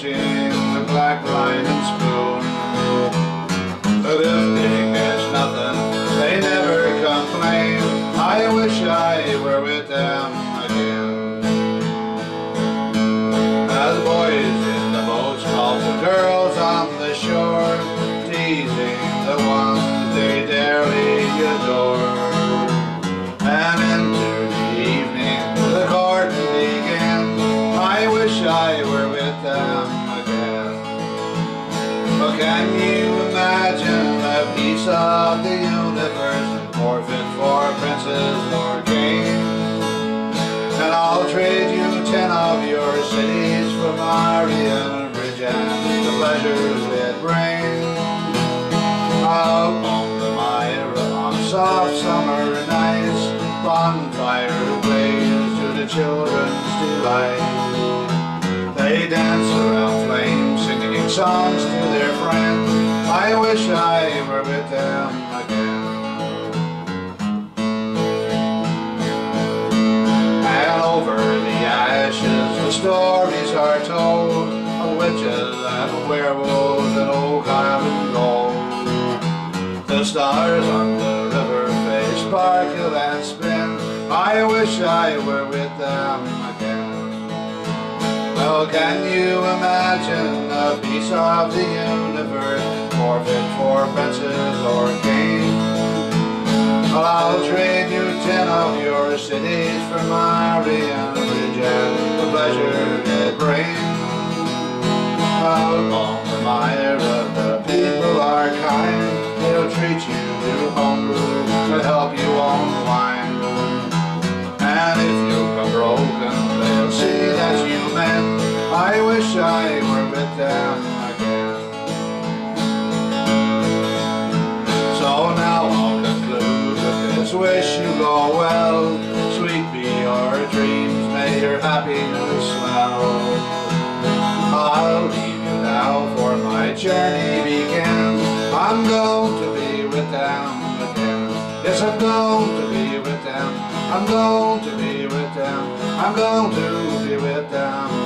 fishing the black line and spoon. But if they catch nothing, they never complain. I wish I were with them. With them again. But can you imagine a piece of the universe forfeit for princes or kings? And I'll trade you ten of your cities for Marion Bridge and the pleasures it brings. Out on the Myra on soft summer nights, bonfire blaze to the children's delight. They dance around flames, singing songs to their friends. I wish I were with them again. And over the ashes the stories are told Of witches and werewolves and old common gold The stars on the river face sparkle and spin I wish I were with them Can you imagine a piece of the universe Forfeit for princes or kings well, I'll trade you ten of your cities for Marion Bridge and the pleasure it brings. I wish I were with them again. So now I'll conclude with this wish you go well. Sweet be your dreams, may your happiness swell. I'll leave you now for my journey begins. I'm going to be with them again. Yes, I'm going to be with them. I'm going to be with them. I'm going to be with them